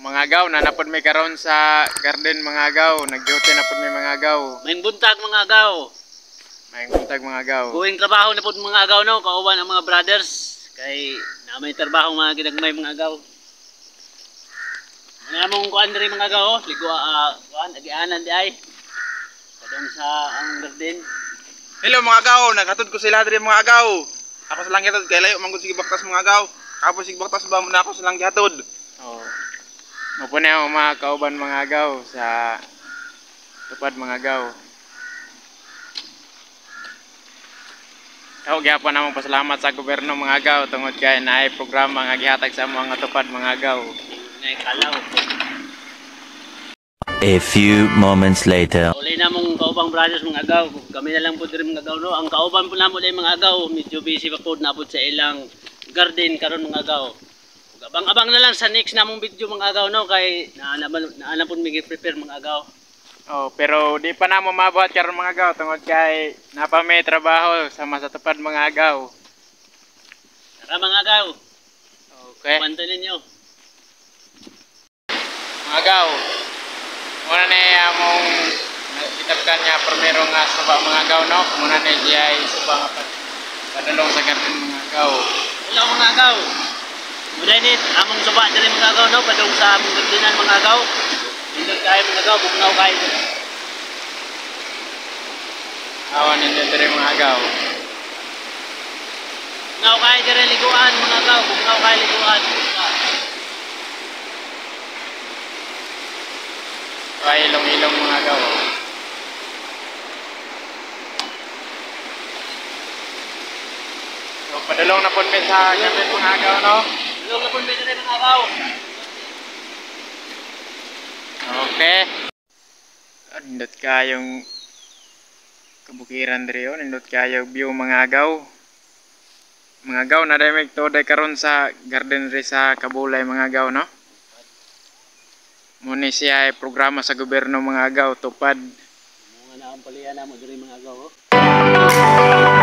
Mga agaw, nanapod may karon sa garden mga agaw. Nag-duty na pod may mga agaw. May buntag mga agaw. May buntag mga agaw. Buwing trabaho na po mga agaw no, kauban ang mga brothers. Kay na may trabaho mga ginagmay mga agaw. Ano mong kuan diri mga agaw, oh. ligo ah kuan agianan di ay. Kadong sa ang garden. Hello mga agaw, naghatod ko sila diri mga agaw. Ako sa lang gihatod kay layo man gud sige baktas mga agaw. Kapos sige baktas ba mo na ako sa lang gihatod. Oh. Mapo na yung mga kauban mga agaw sa tupad mga agaw. Ako gyapon namang pasalamat sa gobyerno mga agaw tungod kay naay programa nga gihatag sa mga tupad mga agaw. Kalaw. A few moments later. Uli na mong kaubang brothers mga agaw. Kami na lang po diri mga agaw no. Ang kauban po namo mga agaw, medyo busy pa po napod sa ilang garden karon mga agaw. Abang-abang na lang sa next namong video mga agaw no kay naanaman naana po mig prepare mga agaw. Oh, pero di pa na mo mabuhat karon mga agaw tungod kay napa may trabaho sa sa tupad mga agaw. Tara mga agaw, Okay. pantan ninyo. Mga agaw. Muna na among kitapkan niya primero nga suba mga agaw no. Muna na siya ay suba nga pad- padulong sa garden mga agaw. Hello mga agaw. Muna ni among suba diri mga agaw no padung sa among gardenan mga agaw. Indot kay mga agaw bugnaw kay. Awan ninyo diri mga agaw. Bugnaw kay diri liguan mga agaw, bugnaw kay liguan. Ay ilong-ilong mga agaw. So padulong na po sa garden mga agaw no. Hello na po diri mga agaw. Okay. Nindot kayong kabukiran diri oh. Nindot kayo view mga agaw. Mga agaw na dahil to day karon sa garden diri sa Kabulay mga agaw no. Muni siya ay programa sa gobyerno mga agaw tupad Mga naang palian namo diri mga agaw. oh.